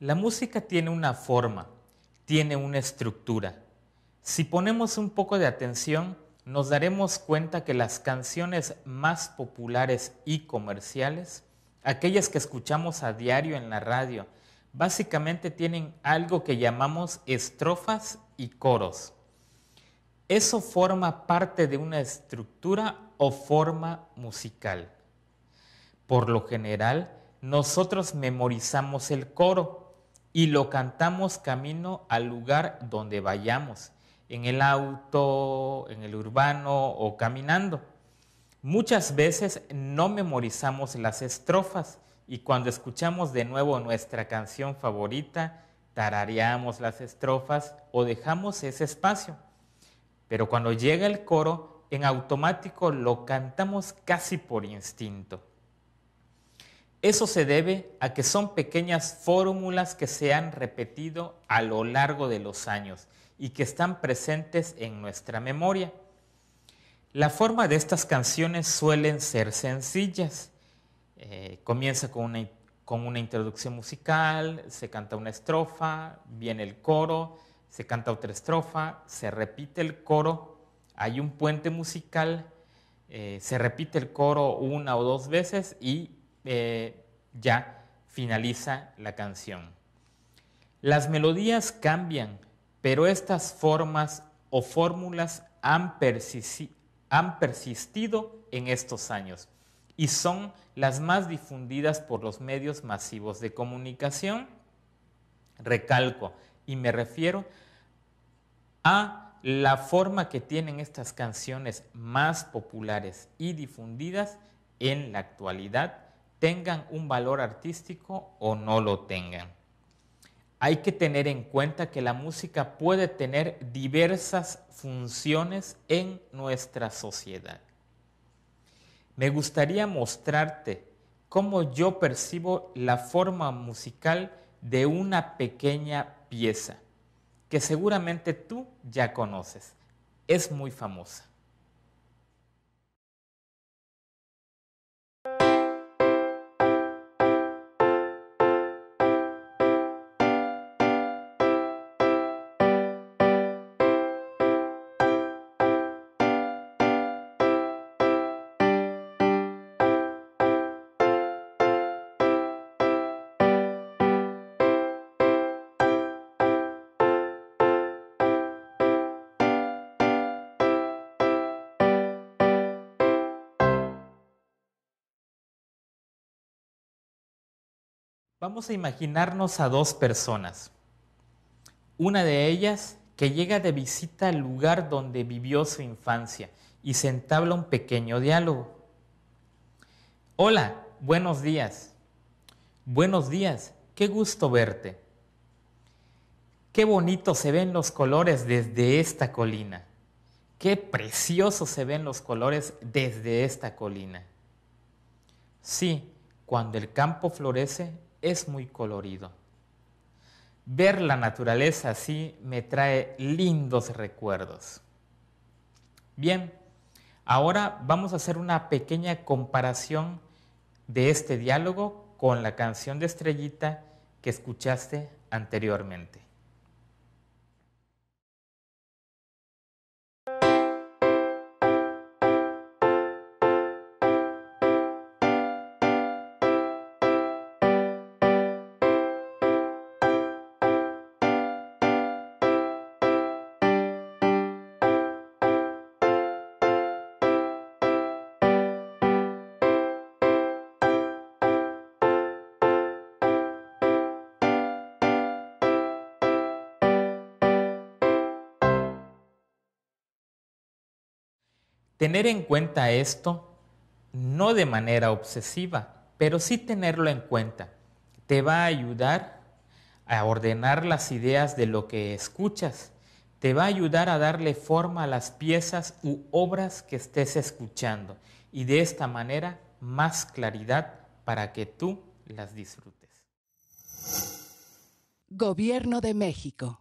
La música tiene una forma, tiene una estructura. Si ponemos un poco de atención, nos daremos cuenta que las canciones más populares y comerciales, aquellas que escuchamos a diario en la radio, básicamente tienen algo que llamamos estrofas y coros. Eso forma parte de una estructura o forma musical. Por lo general, nosotros memorizamos el coro y lo cantamos camino al lugar donde vayamos, en el auto, en el urbano o caminando. Muchas veces no memorizamos las estrofas y cuando escuchamos de nuevo nuestra canción favorita, tarareamos las estrofas o dejamos ese espacio. Pero cuando llega el coro, en automático lo cantamos casi por instinto. Eso se debe a que son pequeñas fórmulas que se han repetido a lo largo de los años y que están presentes en nuestra memoria. La forma de estas canciones suelen ser sencillas. Eh, comienza con una, con una introducción musical, se canta una estrofa, viene el coro, se canta otra estrofa, se repite el coro, hay un puente musical, eh, se repite el coro una o dos veces y eh, ya finaliza la canción. Las melodías cambian, pero estas formas o fórmulas han, han persistido en estos años y son las más difundidas por los medios masivos de comunicación. Recalco, y me refiero a la forma que tienen estas canciones más populares y difundidas en la actualidad, tengan un valor artístico o no lo tengan. Hay que tener en cuenta que la música puede tener diversas funciones en nuestra sociedad. Me gustaría mostrarte cómo yo percibo la forma musical de una pequeña pieza que seguramente tú ya conoces. Es muy famosa. Vamos a imaginarnos a dos personas. Una de ellas que llega de visita al lugar donde vivió su infancia y se entabla un pequeño diálogo. Hola, buenos días. Buenos días, qué gusto verte. Qué bonito se ven los colores desde esta colina. Qué precioso se ven los colores desde esta colina. Sí, cuando el campo florece, es muy colorido. Ver la naturaleza así me trae lindos recuerdos. Bien, ahora vamos a hacer una pequeña comparación de este diálogo con la canción de Estrellita que escuchaste anteriormente. Tener en cuenta esto, no de manera obsesiva, pero sí tenerlo en cuenta, te va a ayudar a ordenar las ideas de lo que escuchas, te va a ayudar a darle forma a las piezas u obras que estés escuchando y de esta manera más claridad para que tú las disfrutes. Gobierno de México.